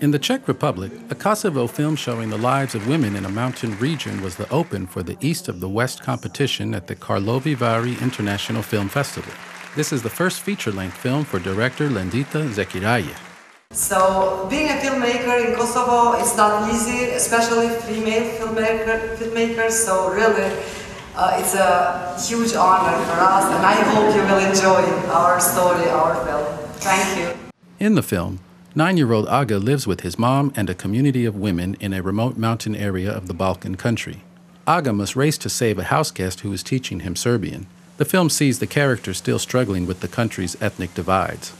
In the Czech Republic, a Kosovo film showing the lives of women in a mountain region was the open for the East of the West competition at the Karlovy Vary International Film Festival. This is the first feature length film for director Lendita Zeqiraj. So, being a filmmaker in Kosovo is not easy, especially female filmmaker, filmmakers. So, really, uh, it's a huge honor for us, and I hope you will enjoy our story, our film. Thank you. In the film, nine year old Aga lives with his mom and a community of women in a remote mountain area of the Balkan country. Aga must race to save a house guest who is teaching him Serbian. The film sees the character still struggling with the country's ethnic divides.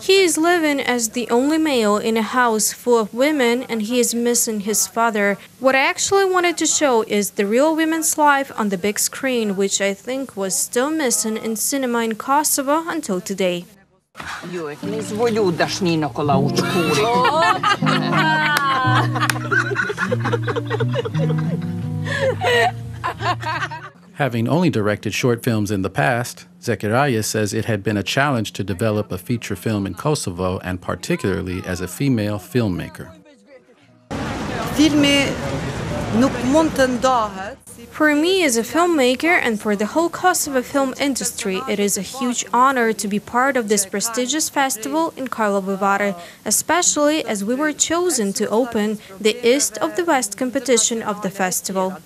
He is living as the only male in a house full of women and he is missing his father. What I actually wanted to show is the real women's life on the big screen, which I think was still missing in cinema in Kosovo until today. Having only directed short films in the past, Zeqiraj says it had been a challenge to develop a feature film in Kosovo and particularly as a female filmmaker. For me as a filmmaker and for the whole Kosovo film industry, it is a huge honor to be part of this prestigious festival in Karlovy Vary, especially as we were chosen to open the East of the West competition of the festival.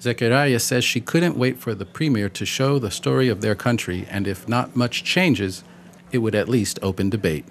Zeqiraj says she couldn't wait for the premiere to show the story of their country, and if not much changes, it would at least open debate.